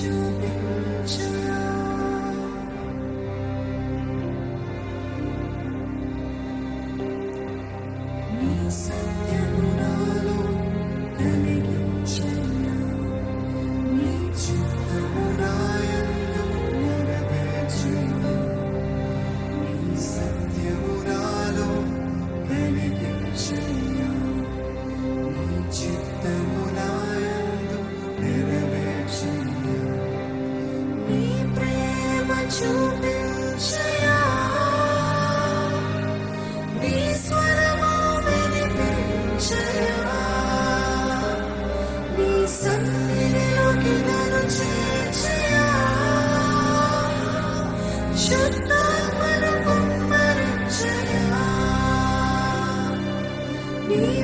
you.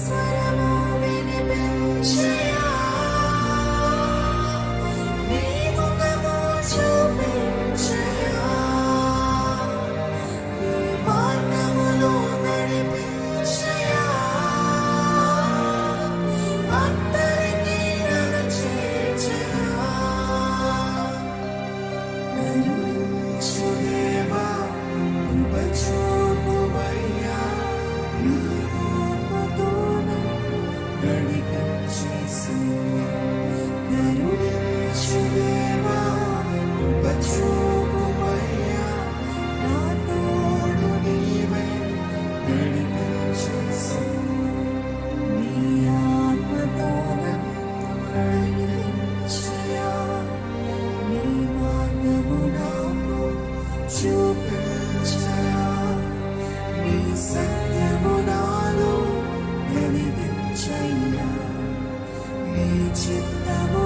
this way. 已经那么